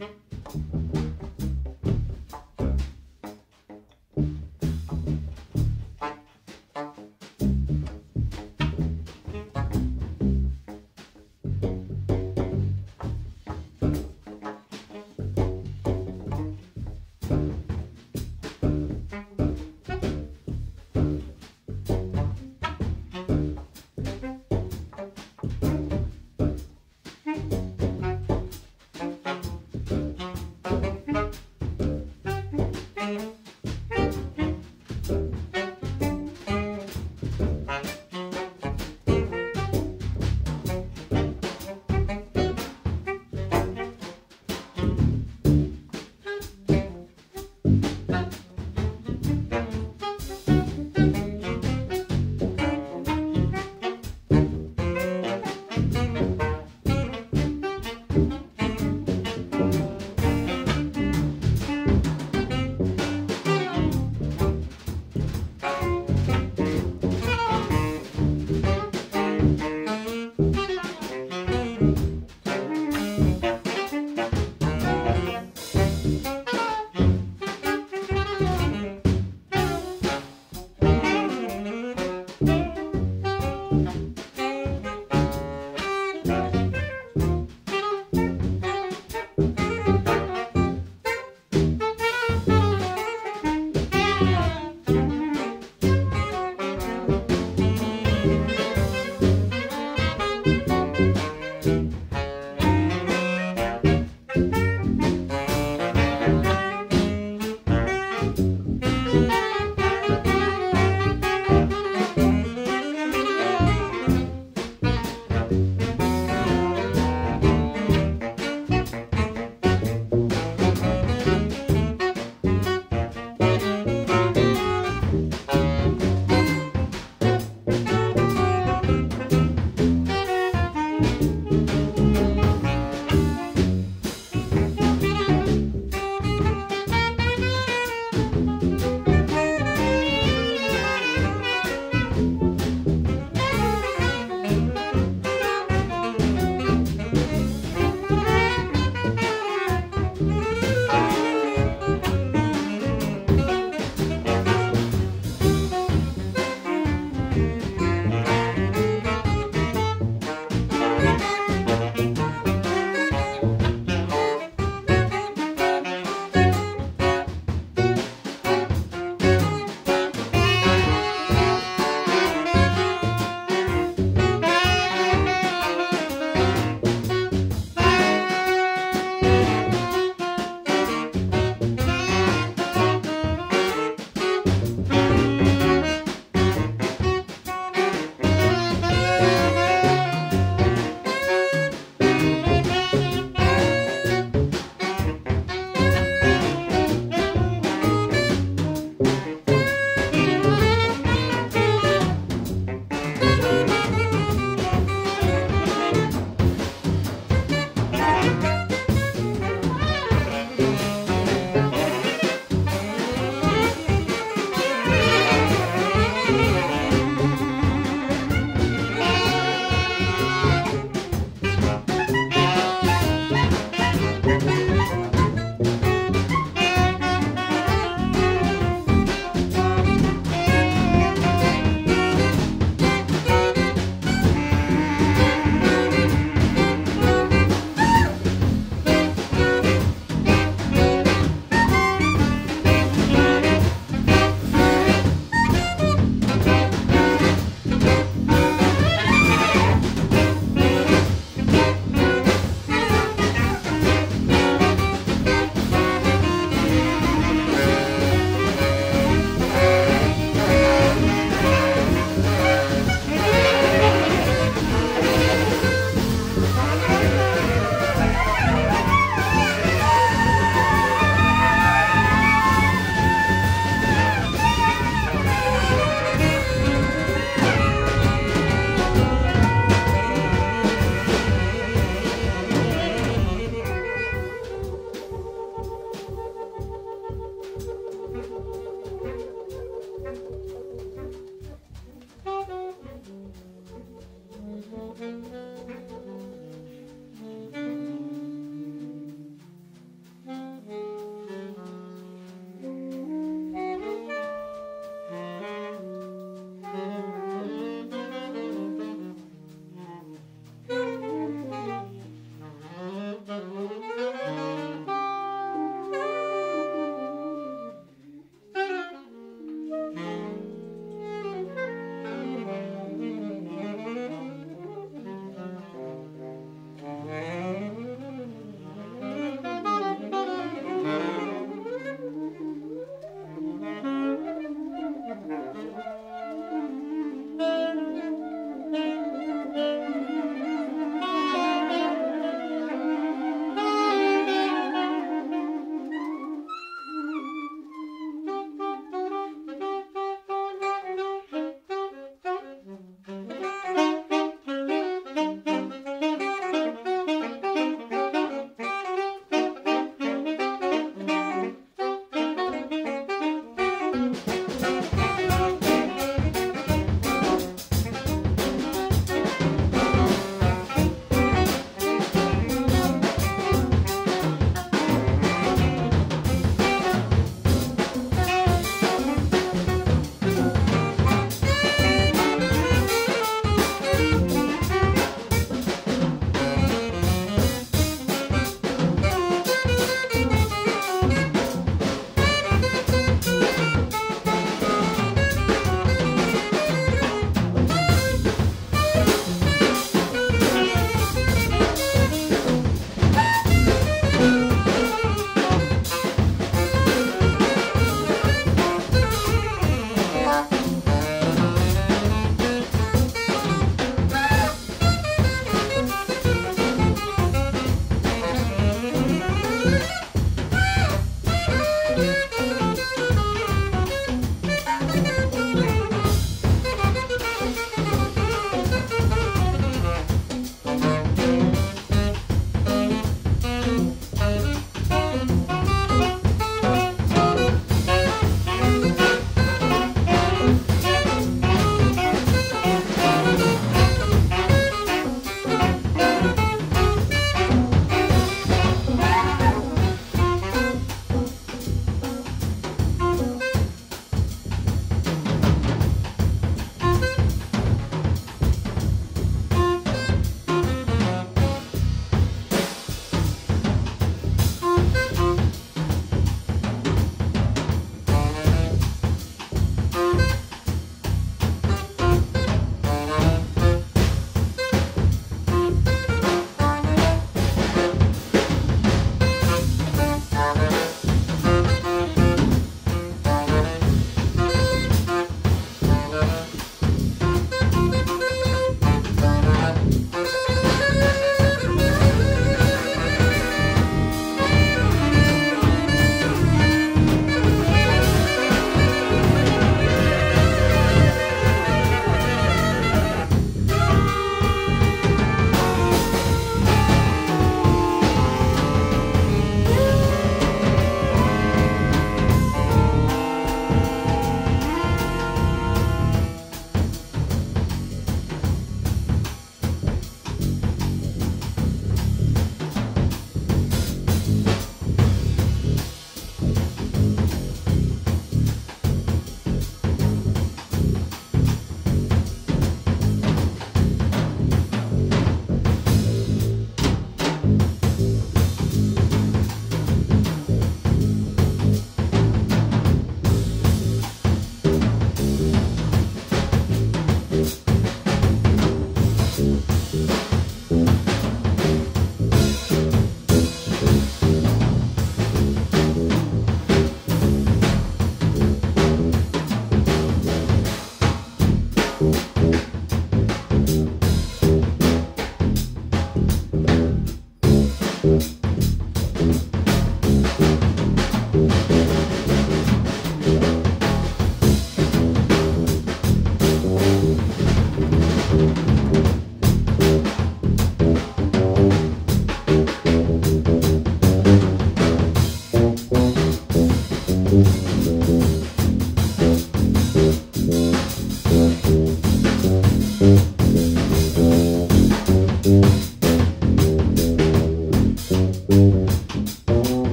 Mm-hmm.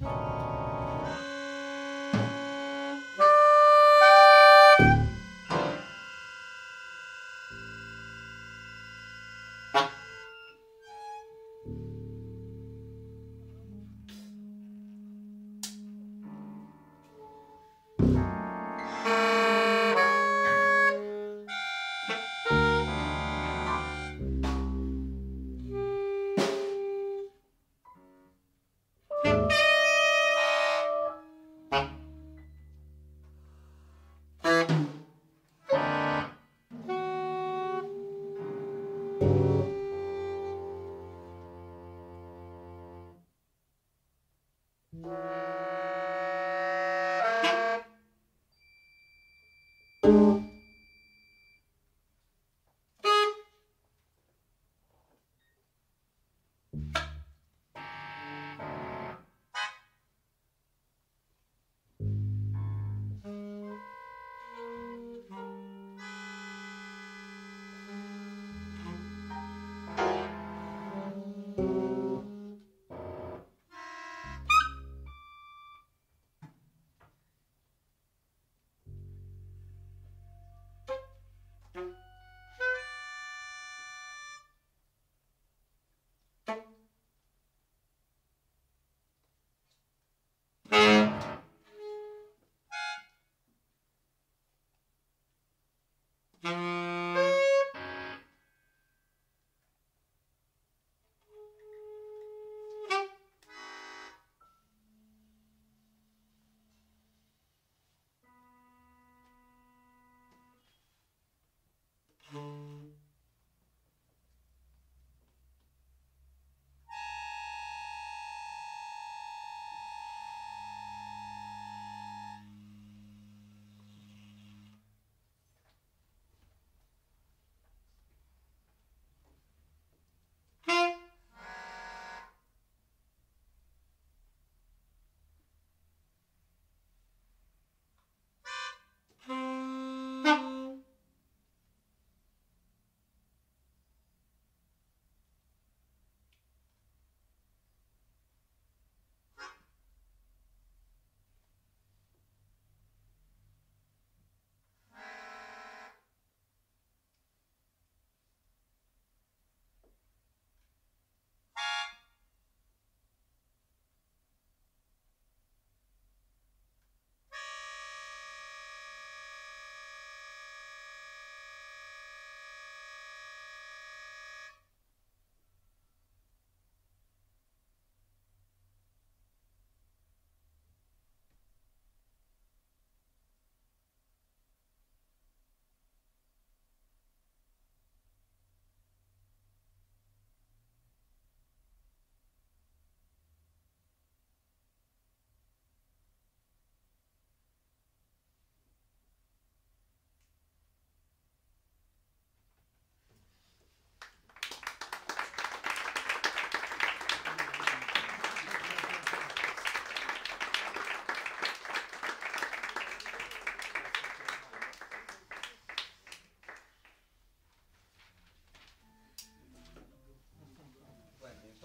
Bye.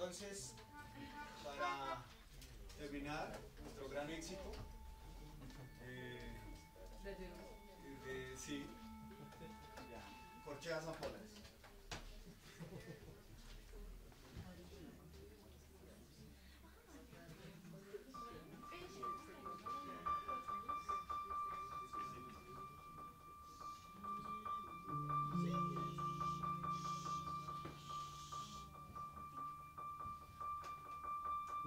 entonces, para terminar nuestro gran éxito, eh, de, eh, sí, ya, corcheas afuera.